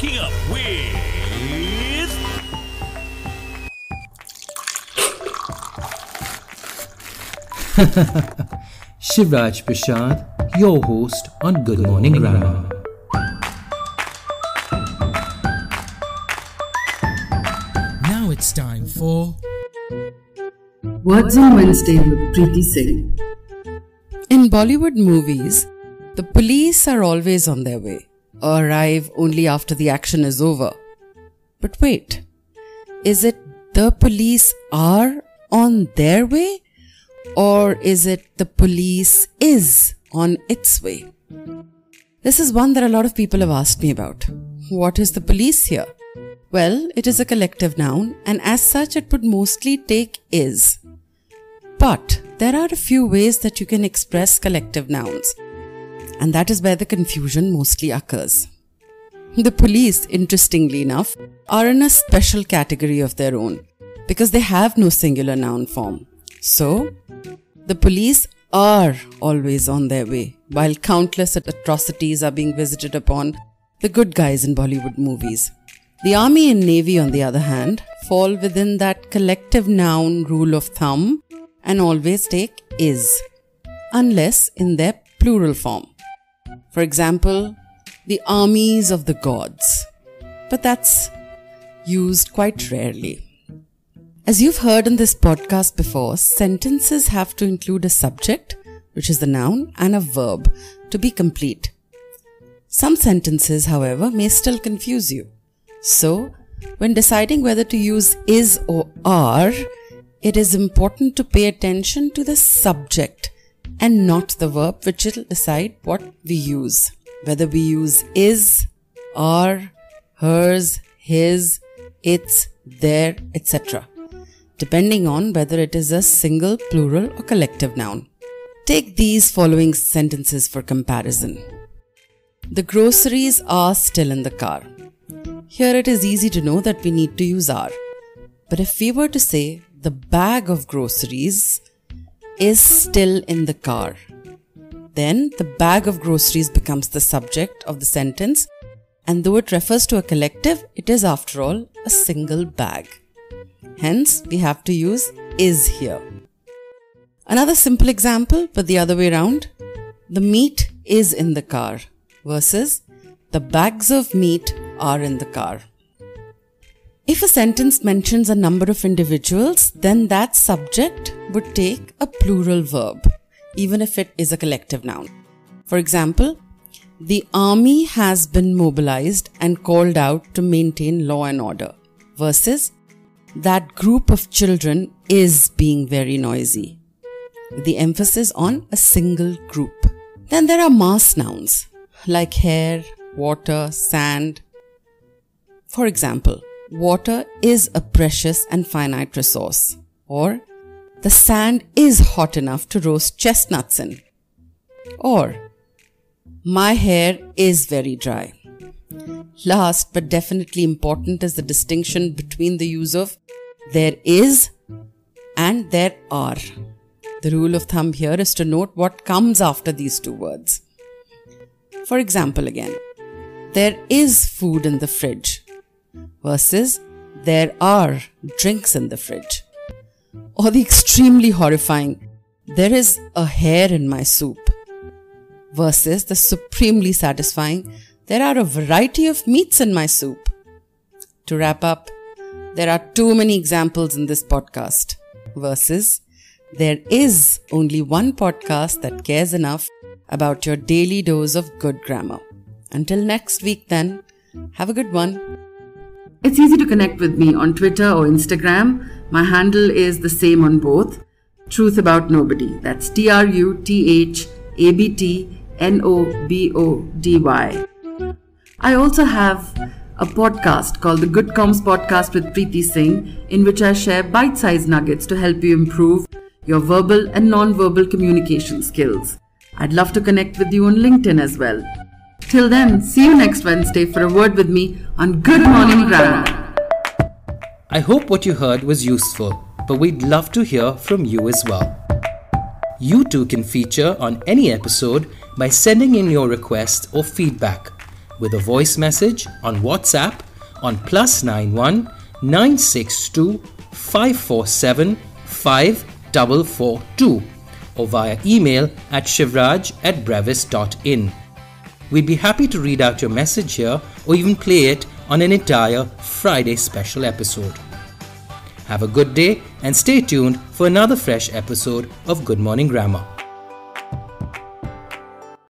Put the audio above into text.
Waking Up with. Shivraj Parshad, your host on Good Morning Grammar. Now it's time for Words on Wednesday with Preeti Singh. In Bollywood movies, the police are always on their way, arrive only after the action is over. But wait, is it the police are on their way? Or is it the police is on its way? This is one that a lot of people have asked me about. What is the police here? Well, it is a collective noun, and as such, it would mostly take is. But there are a few ways that you can express collective nouns, and that is where the confusion mostly occurs. The police, interestingly enough, are in a special category of their own because they have no singular noun form. So, the police are always on their way, while countless atrocities are being visited upon the good guys in Bollywood movies. The army and navy, on the other hand, fall within that collective noun rule of thumb and always take is, unless in their plural form. For example, the armies of the gods. But that's used quite rarely. As you've heard in this podcast before, sentences have to include a subject, which is the noun, and a verb to be complete. Some sentences, however, may still confuse you. So, when deciding whether to use is or are, it is important to pay attention to the subject and not the verb, which will decide what we use. Whether we use is, are, hers, his, its, their, etc. Depending on whether it is a single, plural, or collective noun. Take these following sentences for comparison. The groceries are still in the car. Here it is easy to know that we need to use are. But if we were to say the bag of groceries is still in the car, then the bag of groceries becomes the subject of the sentence, and though it refers to a collective, it is after all a single bag. Hence, we have to use is here. Another simple example, but the other way around the meat is in the car versus the bags of meat are in the car. If a sentence mentions a number of individuals, then that subject would take a plural verb, even if it is a collective noun. For example, the army has been mobilized and called out to maintain law and order, versus that group of children is being very noisy, the emphasis on a single group. Then there are mass nouns like hair, water, sand. For example, water is a precious and finite resource, or the sand is hot enough to roast chestnuts in, or my hair is very dry. Last but definitely important is the distinction between the use of there is and there are. The rule of thumb here is to note what comes after these two words. For example, again, there is food in the fridge versus there are drinks in the fridge. Or the extremely horrifying, there is a hair in my soup versus the supremely satisfying, there are a variety of meats in my soup. To wrap up, there are too many examples in this podcast versus there is only one podcast that cares enough about your daily dose of good grammar. Until next week, then, have a good one. It's easy to connect with me on Twitter or Instagram. My handle is the same on both. Truth About Nobody. That's T R U T H A B T N O B O D Y. I also have a podcast called the Good Comms Podcast with Preeti Singh, in which I share bite sized nuggets to help you improve your verbal and non verbal communication skills. I'd love to connect with you on LinkedIn as well. Till then, see you next Wednesday for a word with me on Good Morning Grammar. I hope what you heard was useful, but we'd love to hear from you as well. You too can feature on any episode by sending in your request or feedback. with a voice message on WhatsApp on plus 91 962 547 5442 or via email at shivraj at brevis.in. We'd be happy to read out your message here or even play it on an entire Friday special episode. Have a good day and stay tuned for another fresh episode of Good Morning Grammar.